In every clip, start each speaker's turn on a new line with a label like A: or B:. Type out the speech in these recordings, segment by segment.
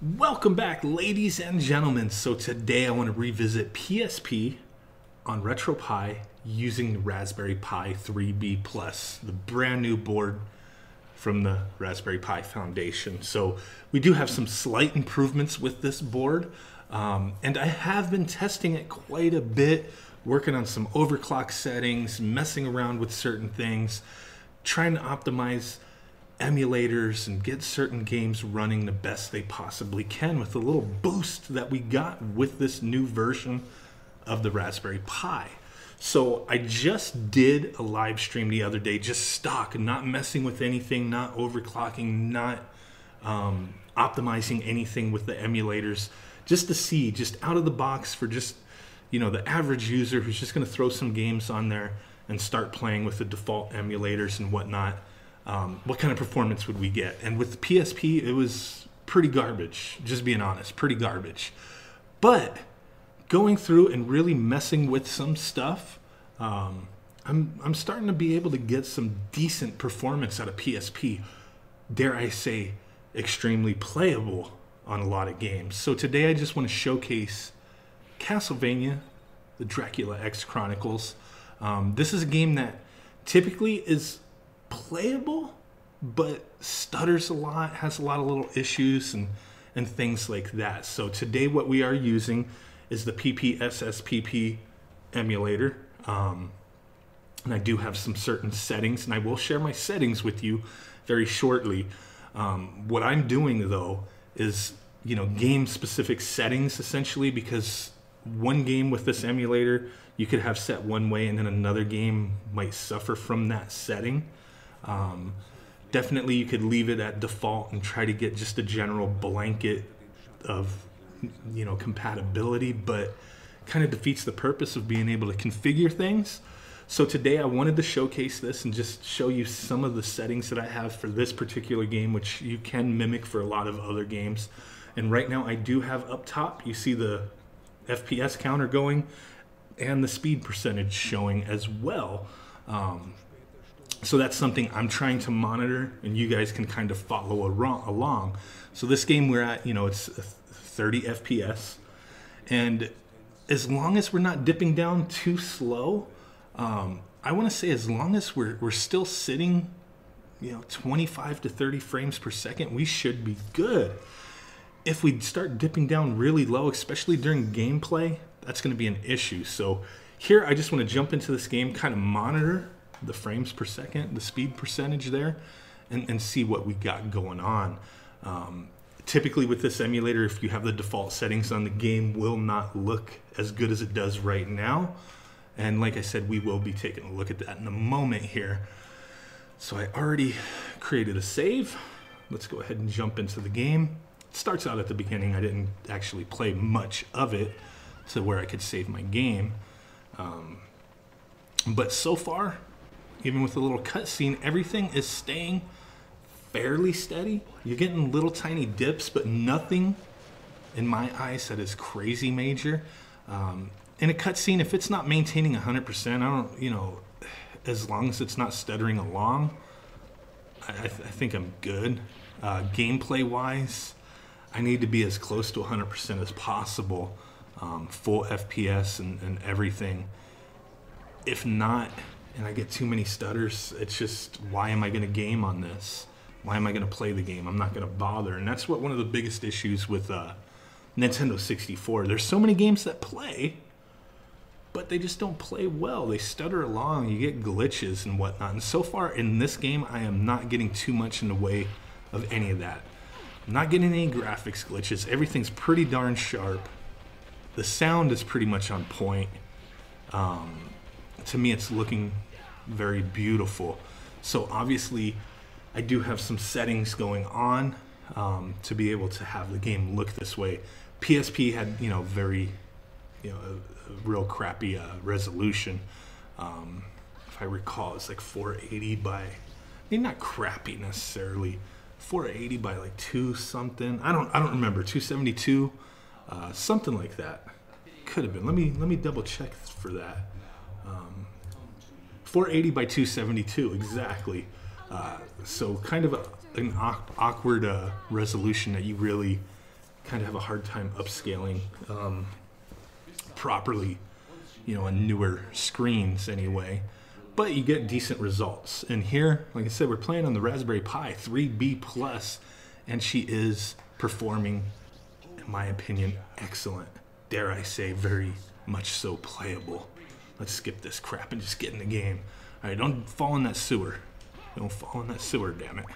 A: Welcome back, ladies and gentlemen. So today I want to revisit PSP on RetroPie using the Raspberry Pi 3B Plus, the brand new board from the Raspberry Pi Foundation. So we do have some slight improvements with this board, um, and I have been testing it quite a bit, working on some overclock settings, messing around with certain things, trying to optimize emulators and get certain games running the best they possibly can with a little boost that we got with this new version of the Raspberry Pi. So I just did a live stream the other day, just stock, not messing with anything, not overclocking, not um, optimizing anything with the emulators, just to see, just out of the box for just you know the average user who's just going to throw some games on there and start playing with the default emulators and whatnot um, what kind of performance would we get? And with PSP, it was pretty garbage, just being honest, pretty garbage. But going through and really messing with some stuff, um, I'm, I'm starting to be able to get some decent performance out of PSP. Dare I say, extremely playable on a lot of games. So today I just want to showcase Castlevania, the Dracula X Chronicles. Um, this is a game that typically is playable, but stutters a lot, has a lot of little issues and and things like that. So today what we are using is the PPSSPP emulator. Um, and I do have some certain settings, and I will share my settings with you very shortly. Um, what I'm doing though is, you know, game specific settings essentially because one game with this emulator you could have set one way, and then another game might suffer from that setting. Um, definitely, you could leave it at default and try to get just a general blanket of you know compatibility, but kind of defeats the purpose of being able to configure things. So today I wanted to showcase this and just show you some of the settings that I have for this particular game, which you can mimic for a lot of other games. And right now I do have up top, you see the FPS counter going and the speed percentage showing as well. Um, so that's something I'm trying to monitor, and you guys can kind of follow along. So this game we're at, you know, it's 30 FPS, and as long as we're not dipping down too slow, um, I want to say as long as we're we're still sitting, you know, 25 to 30 frames per second, we should be good. If we start dipping down really low, especially during gameplay, that's going to be an issue. So here, I just want to jump into this game, kind of monitor the frames per second, the speed percentage there, and, and see what we got going on. Um, typically with this emulator, if you have the default settings on, the game will not look as good as it does right now. And like I said, we will be taking a look at that in a moment here. So I already created a save. Let's go ahead and jump into the game. It starts out at the beginning. I didn't actually play much of it to where I could save my game. Um, but so far, even with a little cutscene, everything is staying fairly steady. You're getting little tiny dips, but nothing in my eyes that is crazy major. Um, in a cutscene, if it's not maintaining 100%, I don't, you know, as long as it's not stuttering along, I, th- I think I'm good. Uh, gameplay wise, I need to be as close to 100% as possible, um, full FPS and, and everything. If not, and I get too many stutters, it's just why am I going to game on this? Why am I going to play the game? I'm not going to bother. And that's what one of the biggest issues with uh, Nintendo 64. There's so many games that play, but they just don't play well. They stutter along. You get glitches and whatnot. And so far in this game, I am not getting too much in the way of any of that. I'm not getting any graphics glitches. Everything's pretty darn sharp. The sound is pretty much on point. Um, to me, it's looking very beautiful. So obviously, I do have some settings going on um, to be able to have the game look this way. PSP had, you know, very, you know, a, a real crappy uh, resolution. Um, if I recall, it's like 480 by, I mean, not crappy necessarily, 480 by like two something. I don't, I don't remember. 272, uh, something like that. Could have been. Let me, let me double check for that. Um, 480 by 272, exactly. Uh, so kind of a, an awkward uh, resolution that you really kind of have a hard time upscaling um, properly, you know, on newer screens anyway. But you get decent results. And here, like I said, we're playing on the Raspberry Pi 3B Plus, and she is performing, in my opinion, excellent. Dare I say, very much so playable. Let's skip this crap and just get in the game. All right, don't fall in that sewer. Don't fall in that sewer, damn it.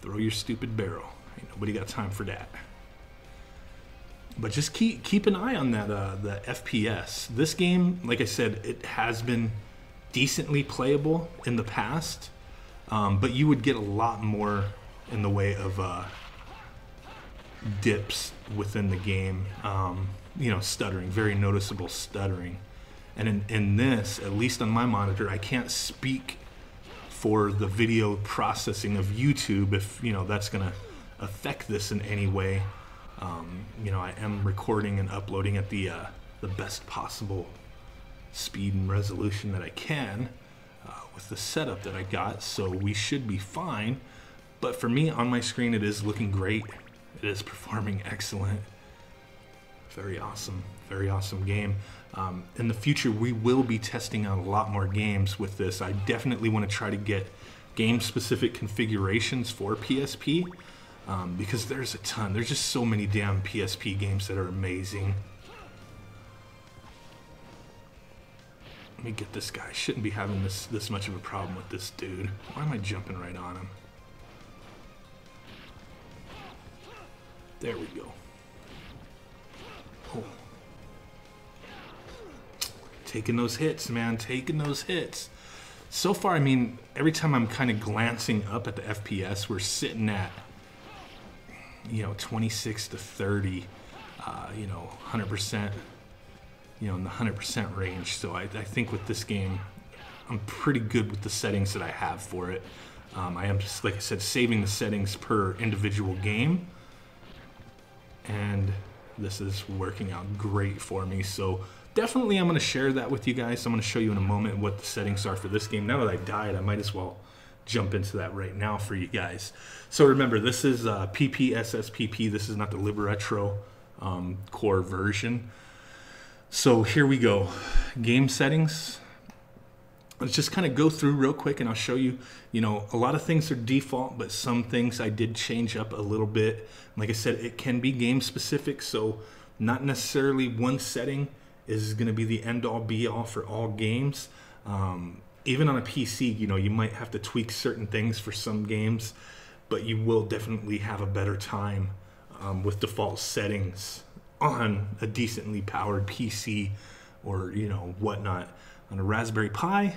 A: Throw your stupid barrel. Ain't nobody got time for that. But just keep keep an eye on that uh, the FPS. This game, like I said, it has been decently playable in the past, um, but you would get a lot more in the way of uh, dips within the game. Um, you know, stuttering, very noticeable stuttering. And in, in this, at least on my monitor, I can't speak for the video processing of YouTube if you know that's going to affect this in any way. Um, you know, I am recording and uploading at the uh, the best possible speed and resolution that I can uh, with the setup that I got, so we should be fine. But for me, on my screen, it is looking great. It is performing excellent. Very awesome, very awesome game. Um, in the future, we will be testing out a lot more games with this. I definitely want to try to get game-specific configurations for PSP um, because there's a ton. There's just so many damn PSP games that are amazing. Let me get this guy. Shouldn't be having this this much of a problem with this dude. Why am I jumping right on him? There we go. Oh. Taking those hits, man. Taking those hits. So far, I mean, every time I'm kind of glancing up at the FPS, we're sitting at, you know, 26 to 30, uh, you know, 100%, you know, in the 100% range. So I, I think with this game, I'm pretty good with the settings that I have for it. Um, I am just, like I said, saving the settings per individual game. And this is working out great for me. So definitely I'm going to share that with you guys. I'm going to show you in a moment what the settings are for this game. Now that I died, I might as well jump into that right now for you guys. So remember, this is uh, PPSSPP. This is not the Libretro um, core version. So here we go. Game settings. Let's just kind of go through real quick and I'll show you, you know, a lot of things are default, but some things I did change up a little bit. Like I said, it can be game specific. So not necessarily one setting is going to be the end all be all for all games. Um, even on a PC, you know, you might have to tweak certain things for some games, but you will definitely have a better time um, with default settings on a decently powered PC or, you know, whatnot. On a Raspberry Pi,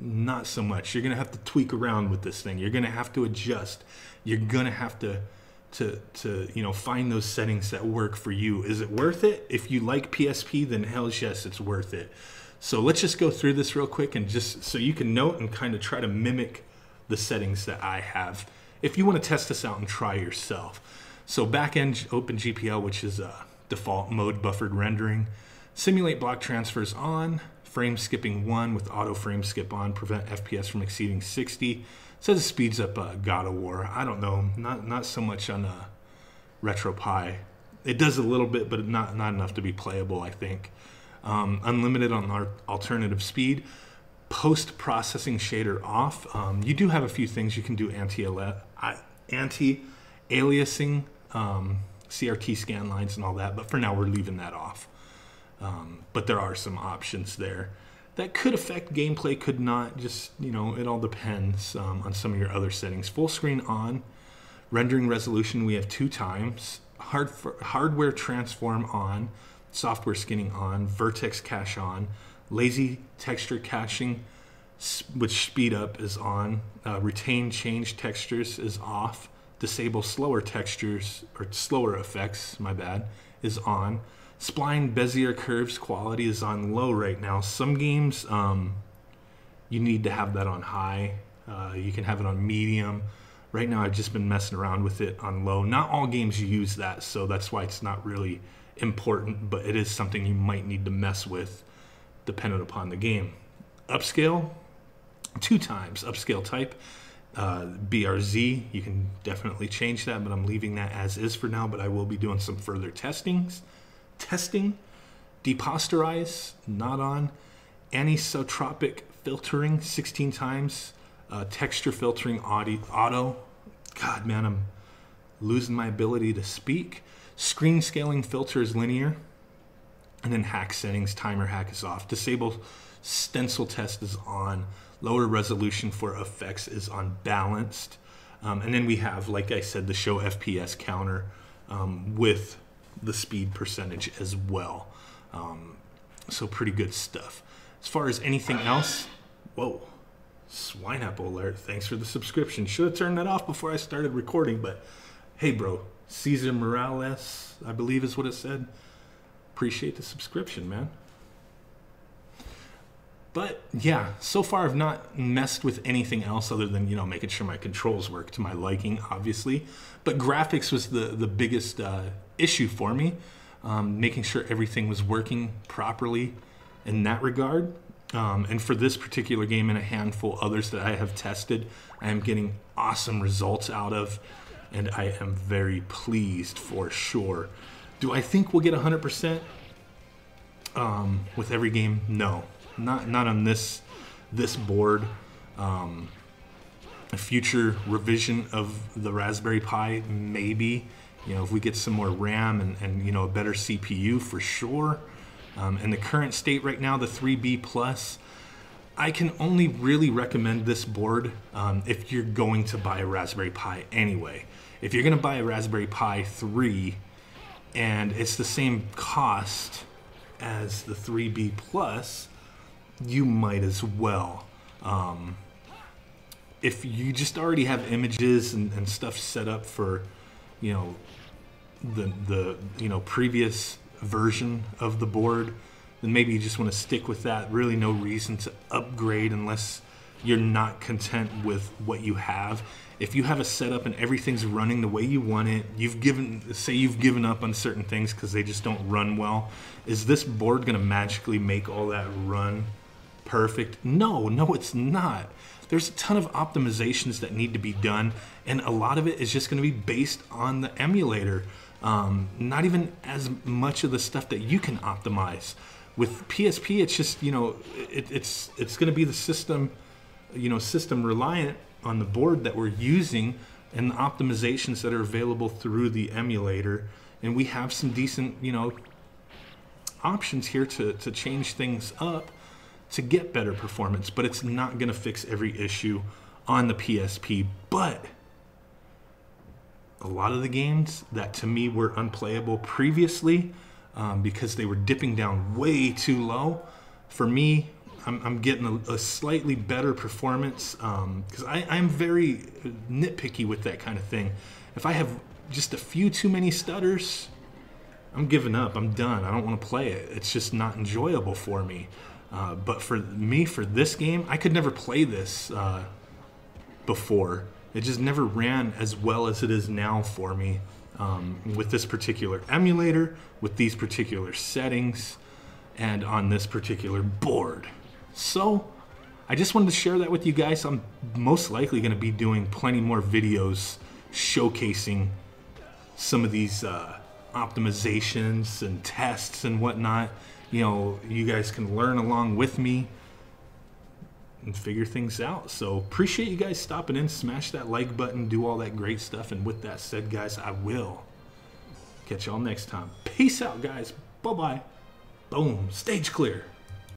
A: not so much. You're going to have to tweak around with this thing. You're going to have to adjust. You're going to have to to to you know find those settings that work for you. Is it worth it? If you like PSP, then hell yes, it's worth it. So let's just go through this real quick and just so you can note and kind of try to mimic the settings that I have. If you want to test this out and try yourself. So backend OpenGL, which is a default mode buffered rendering, simulate block transfers on, frame skipping one with auto frame skip on, prevent FPS from exceeding 60 says it speeds up uh, God of War. I don't know, not not so much on uh, RetroPie. It does a little bit, but not not enough to be playable. I think. Um, unlimited on our alternative speed. Post processing shader off. Um, you do have a few things you can do anti anti aliasing, um, CRT scan lines, and all that. But for now, we're leaving that off. Um, but there are some options there that could affect gameplay, could not. Just, you know, it all depends um, on some of your other settings. Full screen on, rendering resolution we have two times, hard hardware transform on, software skinning on, vertex cache on, lazy texture caching, which speed up is on, uh, retain change textures is off, disable slower textures or slower effects, my bad, is on Spline Bezier curves quality is on low right now. Some games um, you need to have that on high. Uh, you can have it on medium. Right now, I've just been messing around with it on low. Not all games use that, so that's why it's not really important, but it is something you might need to mess with dependent upon the game. Upscale, two times upscale type. uh, BRZ. You can definitely change that, but I'm leaving that as is for now. But I will be doing some further testings. Testing, deposterize, not on. Anisotropic filtering, 16 times. Uh, texture filtering, auto. God, man, I'm losing my ability to speak. Screen scaling filter is linear. And then hack settings, timer hack is off. Disable stencil test is on lower resolution for effects is unbalanced. Um, and then we have, like I said, the show FPS counter um, with the speed percentage as well. Um, so pretty good stuff. As far as anything else, whoa, swine alert. Thanks for the subscription. Should have turned that off before I started recording, but hey, bro, Caesar Morales, I believe is what it said. Appreciate the subscription, man. But yeah, so far I've not messed with anything else other than you know making sure my controls work to my liking, obviously. But graphics was the the biggest uh, issue for me, um, making sure everything was working properly in that regard. Um, and for this particular game and a handful others that I have tested, I am getting awesome results out of, and I am very pleased for sure. Do I think we'll get 100% um, with every game? No, not not on this this board. Um, a future revision of the Raspberry Pi, maybe. You know, if we get some more RAM and, and you know a better CPU for sure. Um, in the current state right now, the 3B Plus, I can only really recommend this board um, if you're going to buy a Raspberry Pi anyway. If you're going to buy a Raspberry Pi 3 and it's the same cost as the 3B Plus, you might as well. Um, if you just already have images and, and stuff set up for, you know, the the you know previous version of the board, then maybe you just want to stick with that. Really, no reason to upgrade unless you're not content with what you have. If you have a setup and everything's running the way you want it, you've given say you've given up on certain things because they just don't run well. Is this board going to magically make all that run perfect? No, no, it's not. There's a ton of optimizations that need to be done, and a lot of it is just going to be based on the emulator. Um, not even as much of the stuff that you can optimize. With PSP, it's just you know it, it's it's going to be the system, you know, system reliant on the board that we're using and the optimizations that are available through the emulator. And we have some decent you know options here to to change things up to get better performance, but it's not going to fix every issue on the PSP. But a lot of the games that to me were unplayable previously um, because they were dipping down way too low, for me, I'm, I'm getting a, a, slightly better performance because um, I'm very nitpicky with that kind of thing. If I have just a few too many stutters, I'm giving up. I'm done. I don't want to play it. It's just not enjoyable for me. Uh, but for me, for this game, I could never play this uh, before. It just never ran as well as it is now for me um, with this particular emulator, with these particular settings, and on this particular board. So, I just wanted to share that with you guys. I'm most likely going to be doing plenty more videos showcasing some of these uh, optimizations and tests and whatnot you know, you guys can learn along with me and figure things out. So appreciate you guys stopping in, smash that like button, do all that great stuff. And with that said, guys, I will catch y'all next time. Peace out, guys. Bye bye. Boom. Stage clear.